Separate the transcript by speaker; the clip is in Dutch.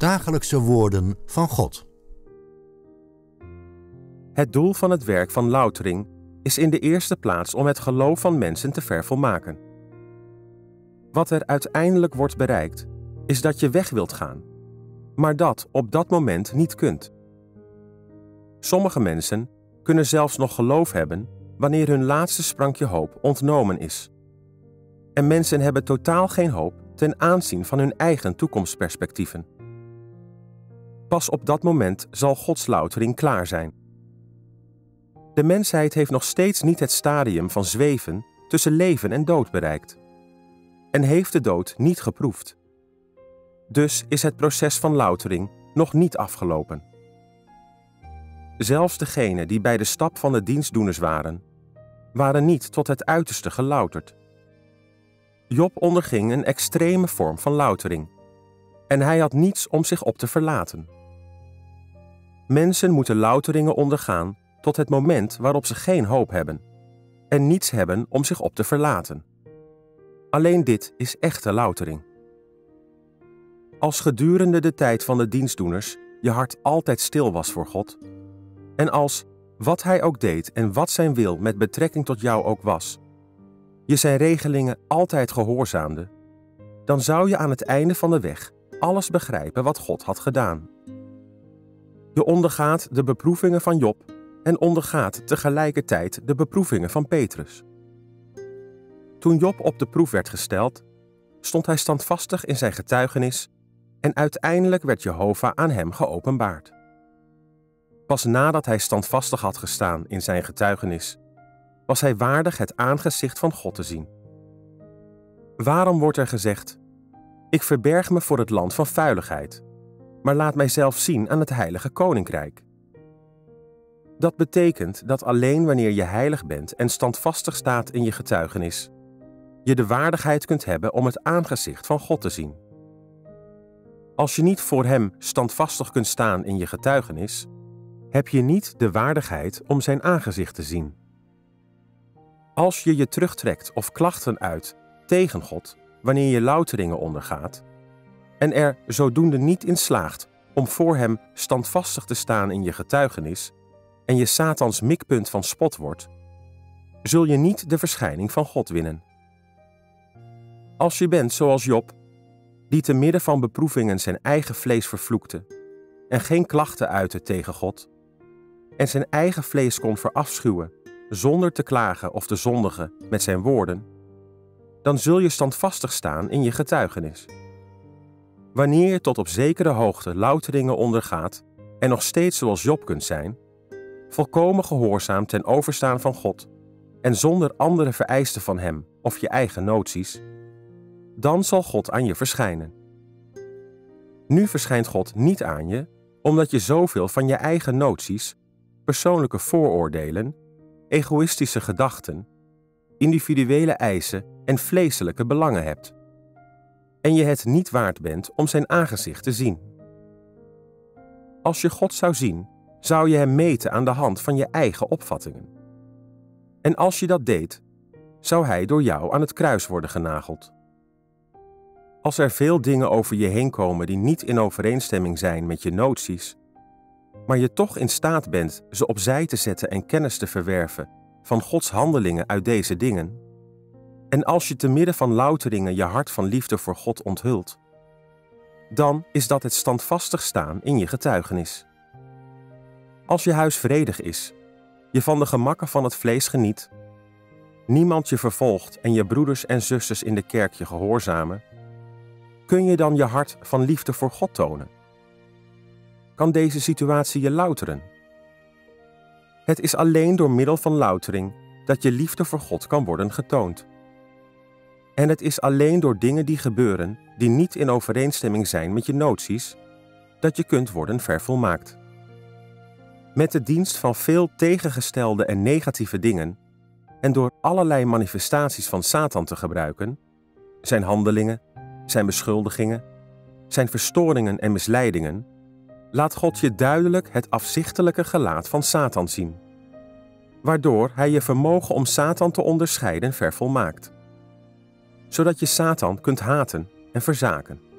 Speaker 1: Dagelijkse woorden van God.
Speaker 2: Het doel van het werk van loutering is in de eerste plaats om het geloof van mensen te vervolmaken. Wat er uiteindelijk wordt bereikt, is dat je weg wilt gaan, maar dat op dat moment niet kunt. Sommige mensen kunnen zelfs nog geloof hebben wanneer hun laatste sprankje hoop ontnomen is. En mensen hebben totaal geen hoop ten aanzien van hun eigen toekomstperspectieven. Pas op dat moment zal Gods loutering klaar zijn. De mensheid heeft nog steeds niet het stadium van zweven tussen leven en dood bereikt. En heeft de dood niet geproefd. Dus is het proces van loutering nog niet afgelopen. Zelfs degenen die bij de stap van de dienstdoeners waren, waren niet tot het uiterste gelouterd. Job onderging een extreme vorm van loutering en hij had niets om zich op te verlaten. Mensen moeten louteringen ondergaan tot het moment waarop ze geen hoop hebben en niets hebben om zich op te verlaten. Alleen dit is echte loutering. Als gedurende de tijd van de dienstdoeners je hart altijd stil was voor God, en als, wat Hij ook deed en wat Zijn wil met betrekking tot jou ook was, je Zijn regelingen altijd gehoorzaamde, dan zou je aan het einde van de weg alles begrijpen wat God had gedaan. Ondergaat de beproevingen van Job en ondergaat tegelijkertijd de beproevingen van Petrus. Toen Job op de proef werd gesteld, stond hij standvastig in zijn getuigenis en uiteindelijk werd Jehovah aan hem geopenbaard. Pas nadat hij standvastig had gestaan in zijn getuigenis, was hij waardig het aangezicht van God te zien. Waarom wordt er gezegd: Ik verberg me voor het land van vuiligheid, maar laat mijzelf zien aan het heilige koninkrijk? Dat betekent dat alleen wanneer je heilig bent en standvastig staat in je getuigenis, je de waardigheid kunt hebben om het aangezicht van God te zien. Als je niet voor Hem standvastig kunt staan in je getuigenis, heb je niet de waardigheid om Zijn aangezicht te zien. Als je je terugtrekt of klachten uit tegen God wanneer je louteringen ondergaat, en er zodoende niet in slaagt om voor Hem standvastig te staan in je getuigenis, en je Satans mikpunt van spot wordt, zul je niet de verschijning van God winnen. Als je bent zoals Job, die te midden van beproevingen zijn eigen vlees vervloekte en geen klachten uitte tegen God, en zijn eigen vlees kon verafschuwen zonder te klagen of te zondigen met zijn woorden, dan zul je standvastig staan in je getuigenis. Wanneer je tot op zekere hoogte louteringen ondergaat en nog steeds zoals Job kunt zijn, volkomen gehoorzaam ten overstaan van God en zonder andere vereisten van Hem of je eigen noties, dan zal God aan je verschijnen. Nu verschijnt God niet aan je omdat je zoveel van je eigen noties, persoonlijke vooroordelen, egoïstische gedachten, individuele eisen en vleeselijke belangen hebt. En je het niet waard bent om zijn aangezicht te zien. Als je God zou zien, zou je hem meten aan de hand van je eigen opvattingen. En als je dat deed, zou hij door jou aan het kruis worden genageld. Als er veel dingen over je heen komen die niet in overeenstemming zijn met je noties, maar je toch in staat bent ze opzij te zetten en kennis te verwerven van Gods handelingen uit deze dingen, en als je te midden van louteringen je hart van liefde voor God onthult, dan is dat het standvastig staan in je getuigenis. Als je huis vredig is, je van de gemakken van het vlees geniet, niemand je vervolgt en je broeders en zusters in de kerk je gehoorzamen, kun je dan je hart van liefde voor God tonen? Kan deze situatie je louteren? Het is alleen door middel van loutering dat je liefde voor God kan worden getoond. En het is alleen door dingen die gebeuren die niet in overeenstemming zijn met je noties, dat je kunt worden vervolmaakt. Met de dienst van veel tegengestelde en negatieve dingen en door allerlei manifestaties van Satan te gebruiken, zijn handelingen, zijn beschuldigingen, zijn verstoringen en misleidingen, laat God je duidelijk het afzichtelijke gelaat van Satan zien, waardoor hij je vermogen om Satan te onderscheiden vervolmaakt, zodat je Satan kunt haten en verzaken.